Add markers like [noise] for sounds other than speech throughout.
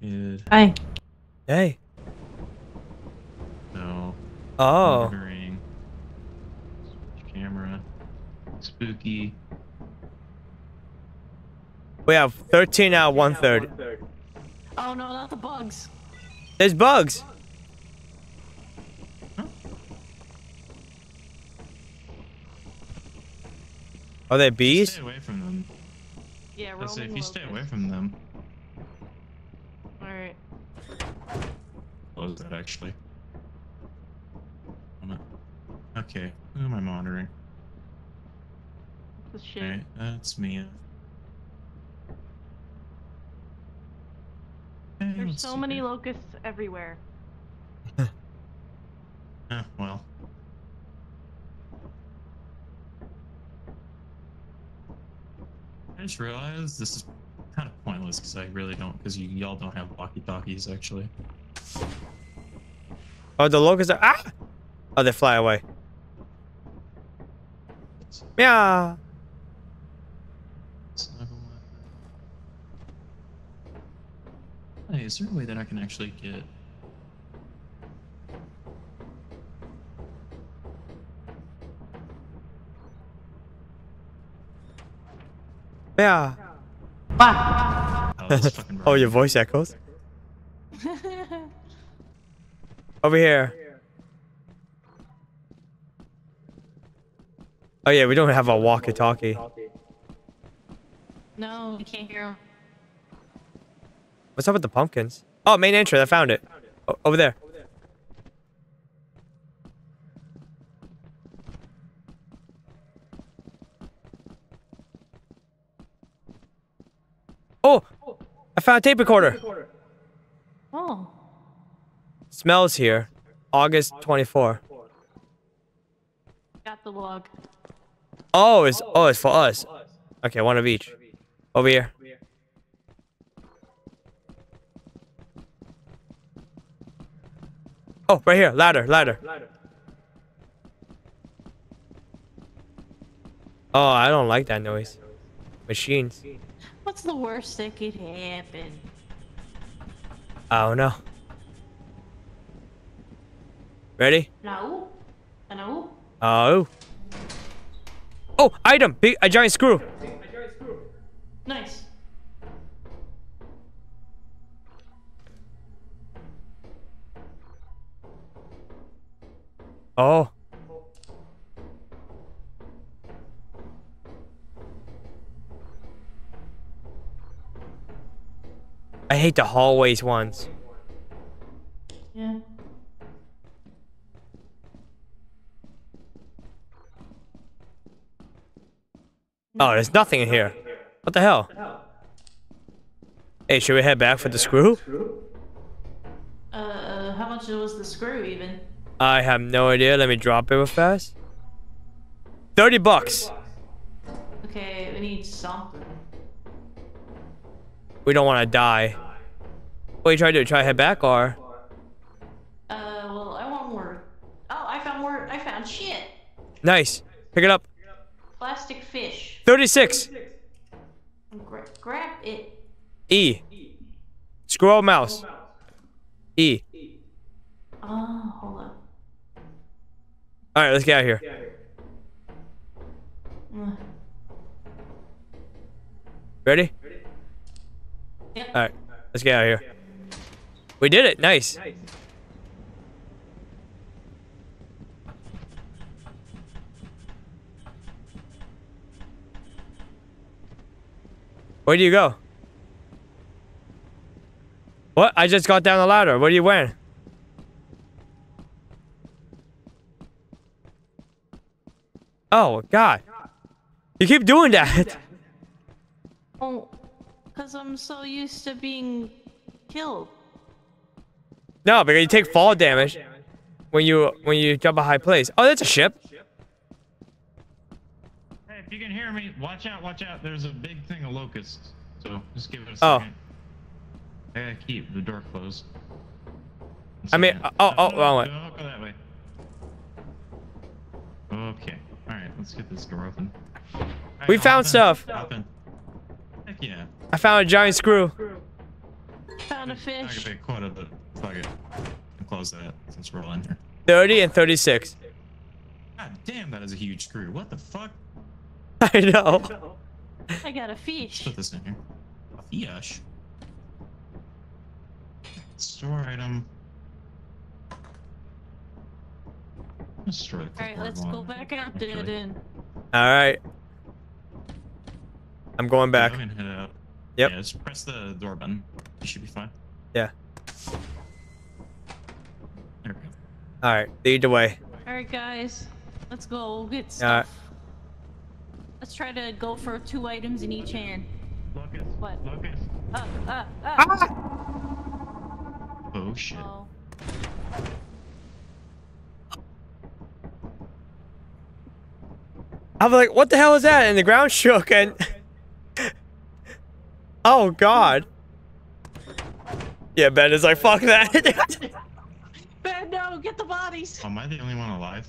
Good. Hi. Hey. No. Oh. Monitoring. Switch Camera. Spooky. We have 13 out of one third. Oh no, not the bugs. There's bugs. Are they bees? Stay away from them. Yeah, I say if you stay away from them. Close that actually. Okay, who am I monitoring? The shit. Okay, that's Mia. Okay, There's so many here. locusts everywhere. Eh, [laughs] well. I just realized this is kind of pointless because I really don't, because you y'all don't have walkie-talkies actually. Oh, the locusts are. Ah! Oh, they fly away. Yeah. Snuggle. Hey, is there a way that I can actually get? Yeah. Ah! [laughs] Oh, Oh, your voice echoes. [laughs] Over here. Oh yeah, we don't have a walkie-talkie. no, you can't hear them. What's up with the pumpkins? Oh, main entrance. I found it. O- over there. Oh, I found a tape recorder. Oh. Smells here. August 24. Got the log. Oh, it's oh, it's for us. Okay, one of each. Over here. Oh, right here. Ladder, ladder. Oh, I don't like that noise. Machines. What's the worst that could happen? I don't know. Ready? No. No. Oh. Oh, item. Big, a giant screw. Nice. Oh. I hate the hallways ones. Oh, there's nothing in here. What the hell? Hey, should we head back for the screw? Uh, how much was the screw even? I have no idea. Let me drop it real fast. 30 bucks. Okay, we need something. We don't want to die. What are you trying to do? Try to head back or? Uh, well, I want more. Oh, I found more. I found shit. Nice. Pick it up. Plastic fish. 36. Gra- grab it. E. Scroll mouse. E. Oh, hold on. All right, let's get out of here. Mm. Ready? Yep. All right, let's get out of here. We did it. Nice. Where do you go? What? I just got down the ladder. What are you wearing? Oh, God. You keep doing that. [laughs] Oh, because I'm so used to being killed. No, because you take fall damage when you when you jump a high place. Oh, that's a ship. Hey, if you can hear me, watch out, watch out. There's a big thing of locusts. So just give it a Oh. second. I gotta keep the door closed. I mean, second. oh, oh, No, wrong way. Don't go that way. Okay. Alright, let's get this door open. Alright, We found in, stuff. hop in. Heck yeah. I found a giant screw. Found a I could fish. be quota, but fuck it. And close that since we're all in here. 30 and 36. God damn, that is a huge screw. What the fuck? [laughs] I know. I got a fish. Put this in here. A fish. Store item. Destroy the All right, let's go back out there actually. then. All right. I'm going Yeah, back. I'm gonna head out. Yep. Yeah, just press the door button. You should be fine. Yeah. There we go. All right. Lead the way. All right, guys, let's go. We'll get All right. Stuff. Let's try to go for two items in each hand. Lucas. What? Lucas. Ah, ah, ah. Oh shit. Oh. I was like, what the hell is that? And the ground [laughs] shook and. [laughs] oh, God. Yeah, Ben is like, fuck that. [laughs] Ben, no, get the bodies. Am I the only one alive?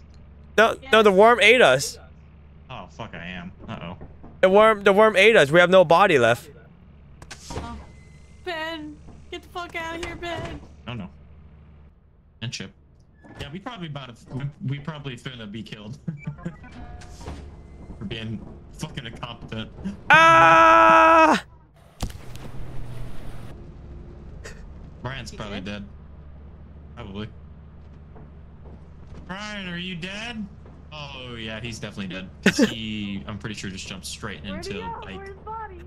no, no, the worm ate us. Fuck, I am. Uh oh. The worm, the worm ate us. We have no body left. Oh. Ben, get the fuck out of here, Ben. Oh no. And chip. Yeah, we probably about to, we, we probably finna be killed. [laughs] For being fucking incompetent. Ah! Brian's You probably dead? dead. Probably. Brian, are you dead? Oh yeah, he's definitely dead. [laughs] he, I'm pretty sure, just jumped straight into go? like. Where's his body?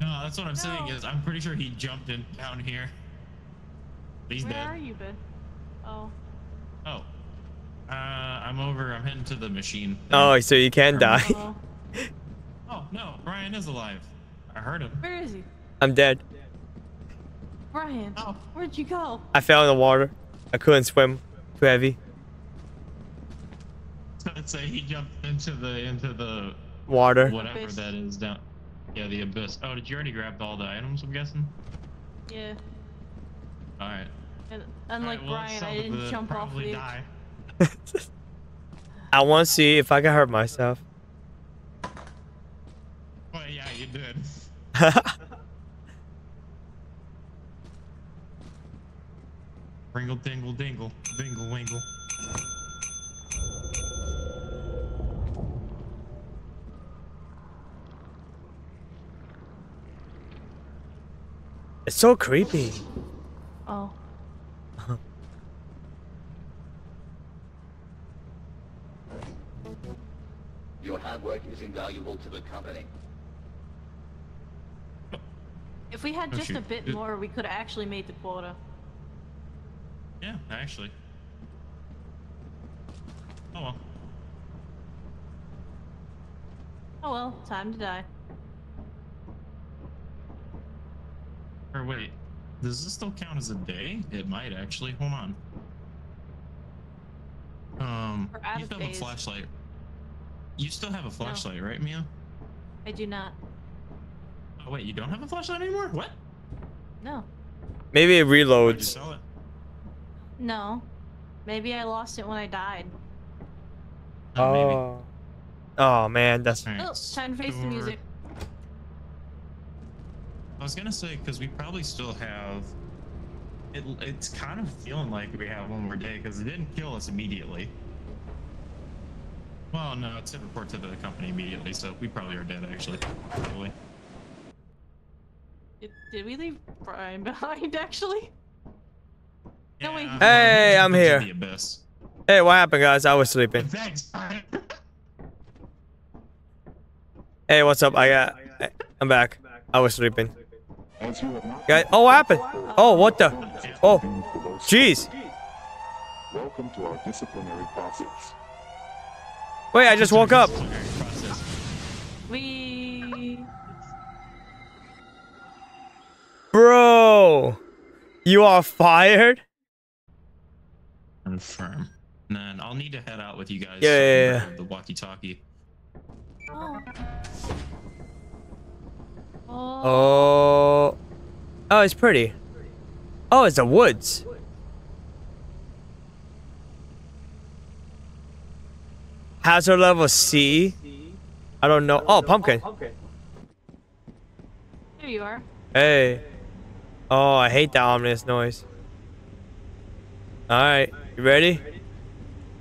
No, that's what I'm saying is I'm pretty sure he jumped in down here. He's Where dead. are you, Ben? Oh. Oh. Uh, I'm over. I'm heading to the machine. Oh, so you can die. oh. [laughs] Oh no, Brian is alive. I heard him. Where is he? I'm dead. Brian, Oh. where'd you go? I fell in the water. I couldn't swim. Too heavy. So I'd say he jumped into the into the Water. whatever Abyss. that is down. Yeah, the abyss. Oh, did you already grab all the items? I'm guessing. Yeah. All right. And unlike Alright, well, Brian, I didn't jump off the die. I want to see if I can hurt myself. Well, yeah, you did. [laughs] Ringle dingle dingle, bingle wingle. It's so creepy. Oh. [laughs] Your hard work is invaluable to the company. If we had Oh, just a bit It- more, we could have actually made the quota. Yeah, actually. Oh well. Oh well, time to die. Or wait, does this still count as a day? It might actually. Hold on. Um, you still have a flashlight. You still have a flashlight, right, Mia? I do not. Oh wait, you don't have a flashlight anymore? What? No. Maybe it Why'd reloads. sell it? No. Maybe I lost it when I died. Oh, maybe. Oh. Man, that's Alright, Oh, time to face the music. I was gonna say because we probably still have. It, it's kind of feeling like we have one more day because it didn't kill us immediately. Well, no, it said report to the company immediately, so we probably are dead actually. Probably. Did, did we leave Brian [laughs] behind, actually? No, wait. Hey, um, I'm here. The abyss. Hey, what happened, guys? I was sleeping. [laughs] Thanks. Hey, what's up? I got. [laughs] I'm back. I was sleeping. As you have not Guys, oh, what happened? Oh, what the? Oh, jeez. welcome to our disciplinary process. Wait, I just woke up. We. Bro, you are fired? Confirm. And then I'll need to head out with you guys. Yeah, so I can yeah, yeah. The walkie-talkie. Oh. Oh. Oh. It's pretty. Oh, it's the woods. Hazard level C. I don't know. Oh, pumpkin. There you are. Hey. Oh, I hate that ominous noise. All right, you ready?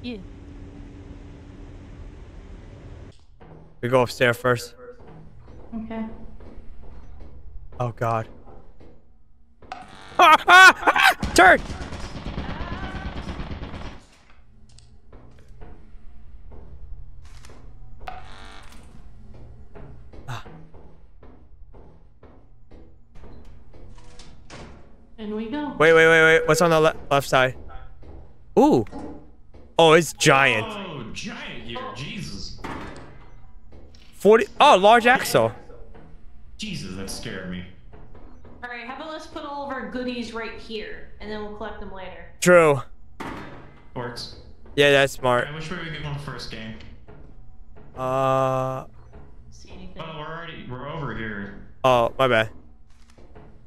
Yeah. We go upstairs first. Okay. Oh God. Ah, ah, ah! Turn! In we go. Wait, wait, wait, wait. What's on the le left side? Ooh. Oh, it's giant. Oh, giant here. Jesus. 40. Oh, large axle. Jesus, that scared me. All right. How about let's put all of our goodies right here, and then we'll collect them later. True. Works. Yeah, that's smart. I wish we would get one first game. Uh. See anything? Oh, we're already we're over here. Oh, my bad.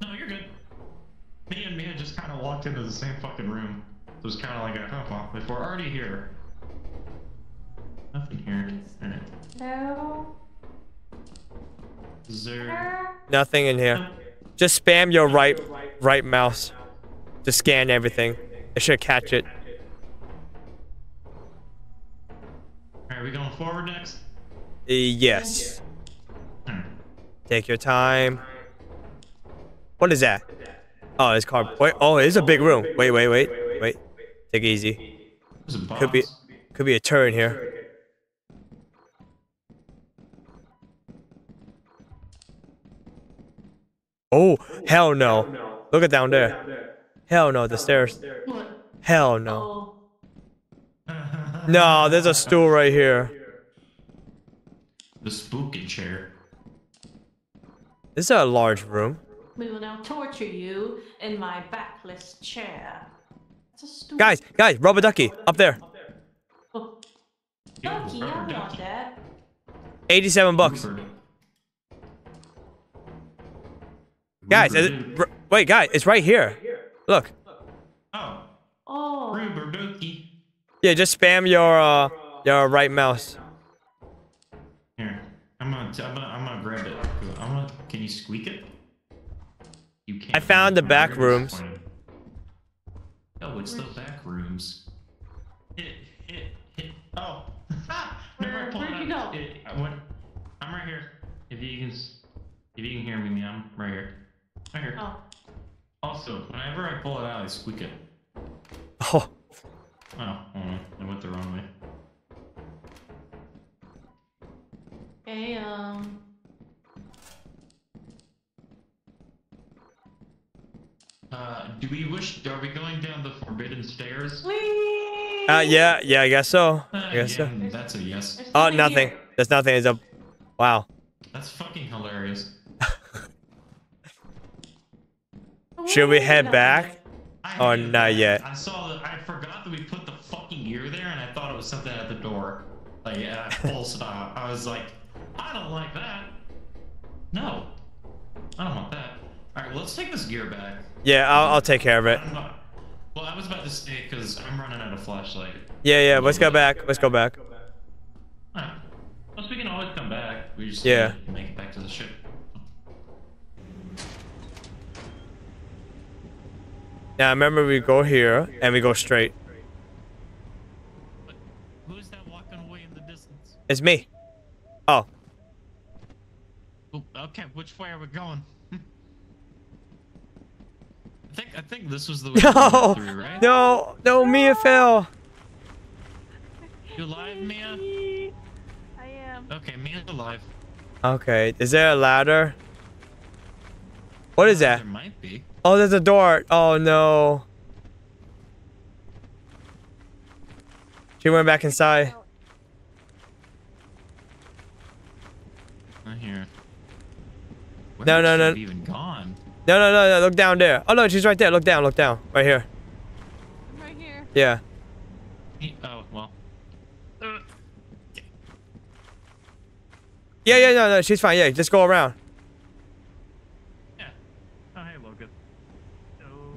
No, you're good. Me and Mia just kind of walked into the same fucking room. It was kind of like, a, oh, well, if we're already here. Nothing here. Alright. No. Nothing in here. Just spam your right right mouse to scan everything. It should catch it. Alright, we going forward next? Uh, Yes. Take your time. What is that? Oh, it's card. Wait. Oh, it's a big room. Wait, wait, wait, wait. Take it easy. There's a box. Could be, could be a turn here. Oh, hell no. Look at down there. Hell no, the stairs. Hell no. No, there's a stool right here. the spooky chair. This is a large room. We will now torture you in my backless chair. It's a stool. Guys, guys, rubber ducky, up there. Oh. Ducky, I rubber want that. 87 bucks. Guys, is it, wait, guys, it's right here. Look. Oh, Oh. Yeah, just spam your uh your right mouse. Here, I'm gonna, I'm gonna, I'm gonna grab it. I'm gonna. Can you squeak it? You can't. I found the back rooms. Oh, it's the back rooms. Hit, hit, hit. Oh, never Where- I pulled where'd it you out. go? It, I went, I'm right here. If you can, s- if you can hear me, I'm right here. Right here. Oh. Also, whenever I pull it out, I squeak it. Oh, Oh, hold on. I went the wrong way. Okay, um. Uh, do we wish? Are we going down the forbidden stairs? Whee! uh, yeah, yeah, I guess so. Uh, I guess so. That's a yes. There's Oh, nothing nothing. here. There's nothing. It's a, wow. That's fucking hilarious. Should we head Nothing back? Oh, not yet. I saw that. I forgot that we put the fucking ear there, and I thought it was something at the door. Like uh, at [laughs] full stop. I was like, I don't like that. No, I don't want that. All right, well, let's take this gear back. Yeah, I'll, I'll take care of it. Not, well, I was about to say because I'm running out of flashlight. Yeah, yeah, let's go back. Let's go back. Plus, we can always come back. We just Yeah. make it back to the ship. Now, remember we go here and we go straight. Who's that walking away in the distance? It's me. Oh, okay, which way are we going? [laughs] I think I think this was the way we no, went through, right? no, no, Mia fell. You alive, Mia? I am. Okay, Mia's alive. Okay, is there a ladder? What is that? There might be. Oh, there's a door. Oh no. She went back inside. Not here. Where No, no, no. Even gone. No, no, no, no. Look down there. Oh no, she's right there. Look down. Look down. Right here. I'm right here. Yeah. Oh well. Uh, Yeah, yeah, no, no. She's fine. Yeah, just go around. yeah. Oh hey, Logan. Oh.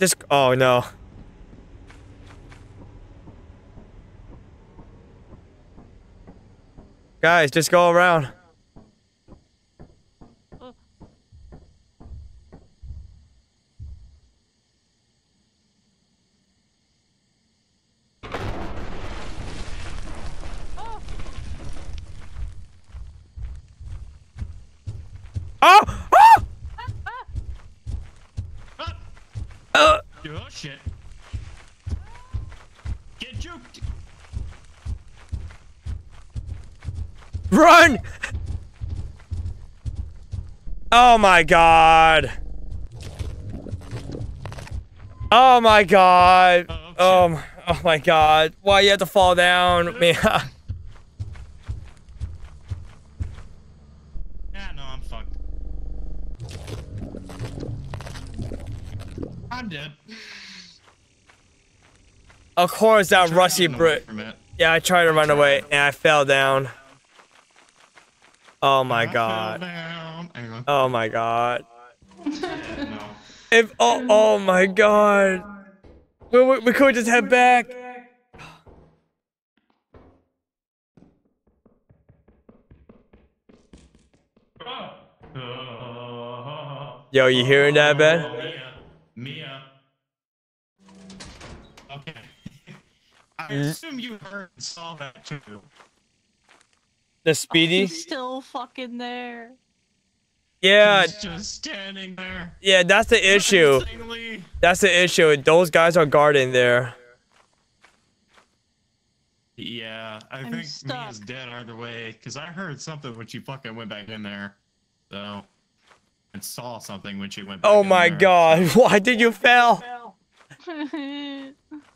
Just. Oh no. Guys, just go around. Oh! Oh! Ah! Uh, Oh shit. Get juked. run! Oh my god. Oh my god. Oh. Oh, my- oh my god. Why you have to fall down? [laughs] Man. Yeah, no, I'm fucked. I'm dead. Of course that rusty brick. Yeah, I tried to run away and I fell down. Oh my god. Oh my god. no. [laughs] If oh oh my god. We, we, we could just head back. [laughs] Yo, you hearing that, Ben? Oh, Mia. Mia. Okay. I Mm. assume you heard and saw that too. The speedy? He's still fucking there. Yeah, He's just standing there. yeah, that's the issue. That's the issue. Those guys are guarding there. Yeah, I I'm think stuck. Mia's dead either way, because I heard something when she fucking went back in there. So, and saw something when she went back Oh in my there. god, [laughs] why did you fail? [laughs] [laughs]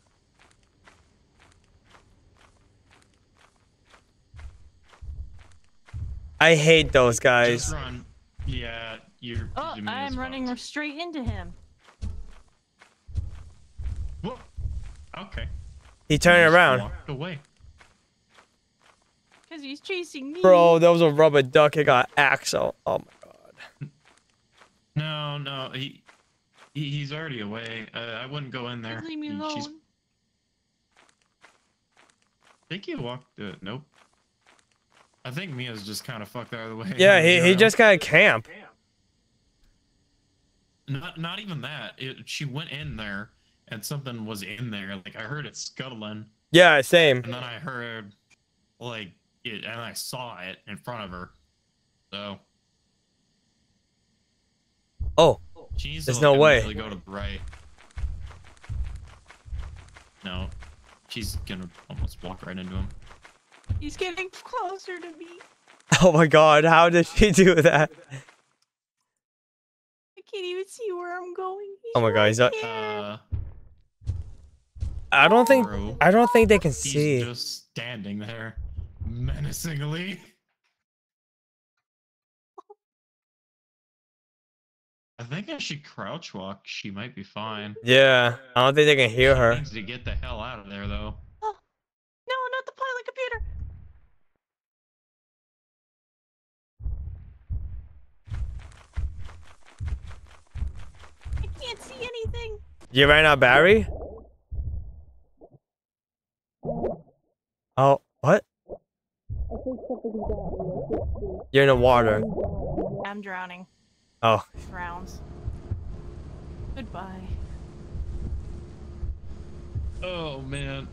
I hate those Just guys. run. Yeah, you're. oh, I'm running fucked. straight into him. Whoa. Okay. He turned Just around. Walked away. Because he's chasing me. Bro, that was a rubber duck. It got Axel. Oh my god. No, no, he, he he's already away. Uh, I wouldn't go in there. Leave me He- alone. she's- I think he walked. Uh, nope. I think Mia's just kind of fucked out of the way. Yeah, [laughs] he, he just got a camp. Not not even that. It, she went in there and something was in there. Like I heard it scuttling, Yeah, same. and then I heard like it, and I saw it in front of her. So Oh, needs There's no way. immediately go to the right. No, she's gonna almost walk right into him. He's getting closer to me. [laughs] oh my god, how did she do that? I can't even see where I'm going. He's Oh my god, right he's not- Uh, I don't think bro, I don't think they can he's see. just standing there, menacingly. I think if she crouch walk, she might be fine. Yeah, I don't think they can hear She her. needs to get the hell out of there, though. No, not the pilot computer. I can't see anything. You ran out of battery? Oh, what? You're in the water. I'm drowning. Oh, Drowns. Goodbye. Oh man,